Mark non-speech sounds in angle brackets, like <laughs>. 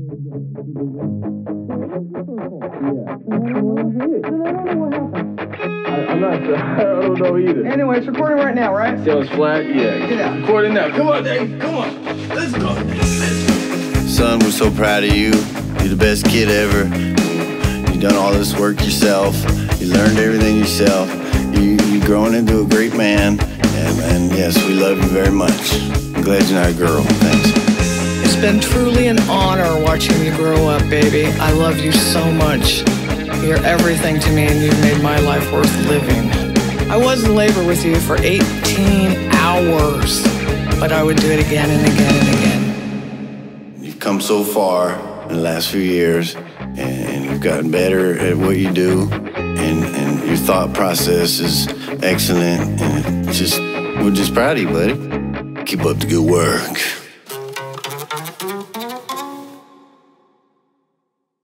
I'm not sure. <laughs> I don't know either. Anyway, it's recording right now, right? Sounds flat? Yeah. Get out. Recording now. Come on, Dave. Come on. Let's go. Son, we're so proud of you. You're the best kid ever. You've done all this work yourself. You learned everything yourself. You you grown into a great man. And, and yes, we love you very much. I'm glad you're not a girl. Been truly an honor watching you grow up, baby. I love you so much. You're everything to me, and you've made my life worth living. I was in labor with you for 18 hours, but I would do it again and again and again. You've come so far in the last few years, and, and you've gotten better at what you do, and, and your thought process is excellent. And just, we're just proud of you, buddy. Keep up the good work. Mm-hmm.